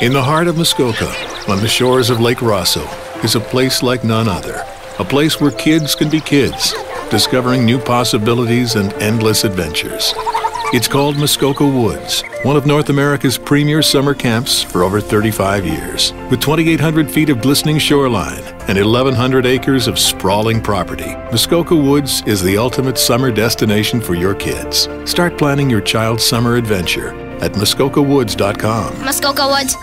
In the heart of Muskoka, on the shores of Lake Rosseau, is a place like none other. A place where kids can be kids, discovering new possibilities and endless adventures. It's called Muskoka Woods, one of North America's premier summer camps for over 35 years. With 2,800 feet of glistening shoreline and 1,100 acres of sprawling property, Muskoka Woods is the ultimate summer destination for your kids. Start planning your child's summer adventure at muskokawoods.com. Muskoka Woods.